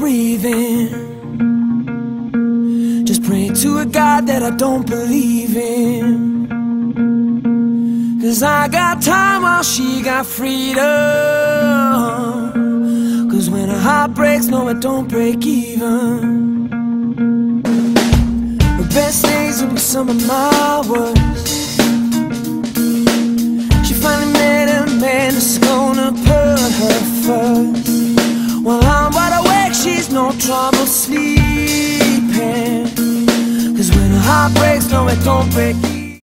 breathing. Just praying to a God that I don't believe in. Cause I got time while she got freedom. Cause when a heart breaks, no, it don't break even. The best days will be some of my worst. Trouble sleeping. Cause when a heart breaks, no, it don't break.